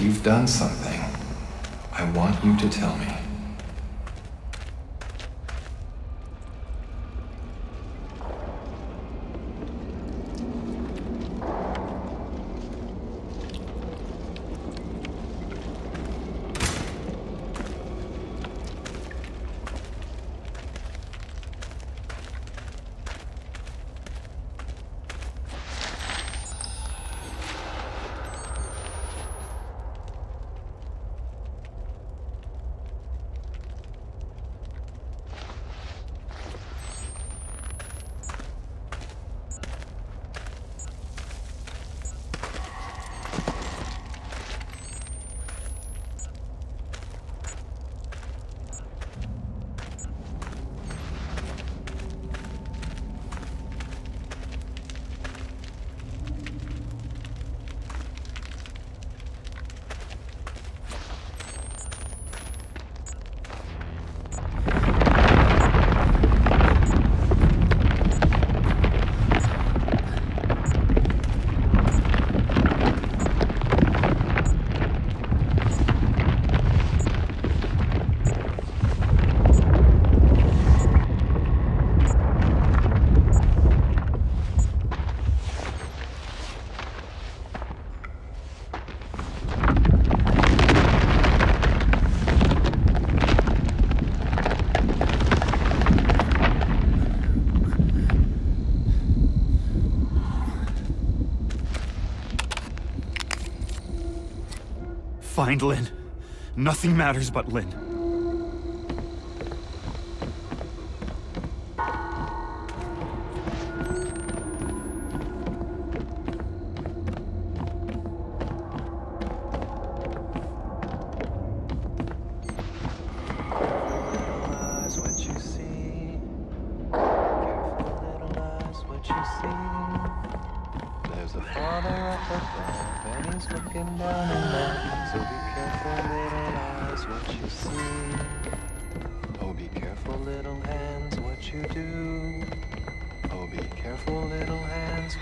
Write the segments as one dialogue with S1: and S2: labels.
S1: You've done something, I want you to tell me.
S2: Find Lynn. Nothing matters but Lynn.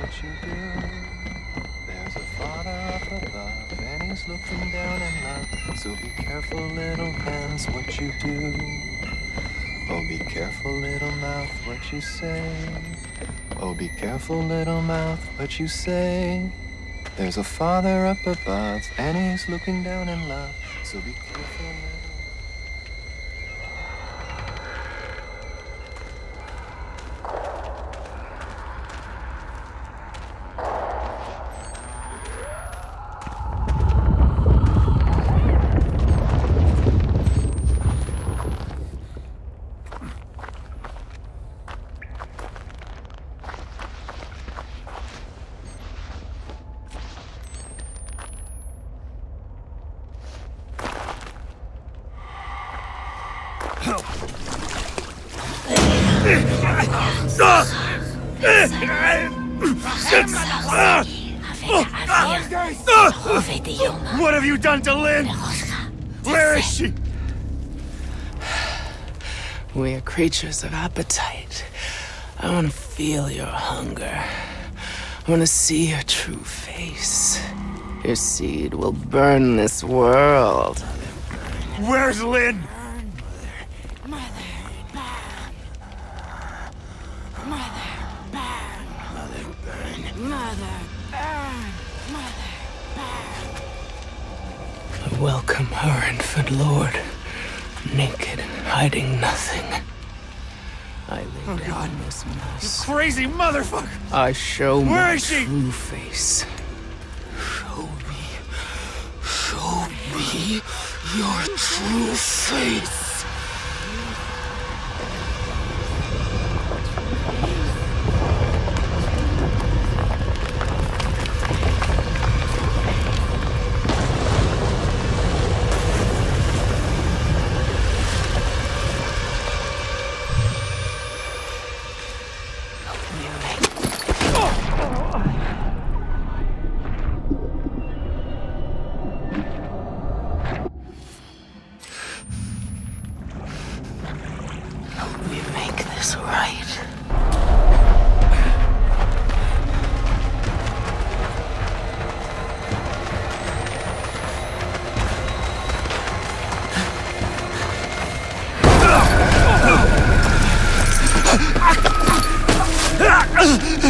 S1: What you do. There's a father up above and he's looking down in love. So be careful little hands what you do. Oh, be careful, little mouth, what you say. Oh, be careful, little mouth, what you say. There's a father up above, and he's looking down in love. So be careful, little.
S2: What have you done to Lynn? Where is she?
S3: We are creatures of appetite. I want to feel your hunger. I want to see your true face. Your seed will burn this world.
S2: Where's Lynn?
S3: I welcome her infant lord, naked, hiding nothing. I lay oh, down this mess.
S2: Crazy motherfucker!
S3: I show
S2: Where
S3: my
S2: is she?
S3: true face. Show me, show me your true face. Uh, uh.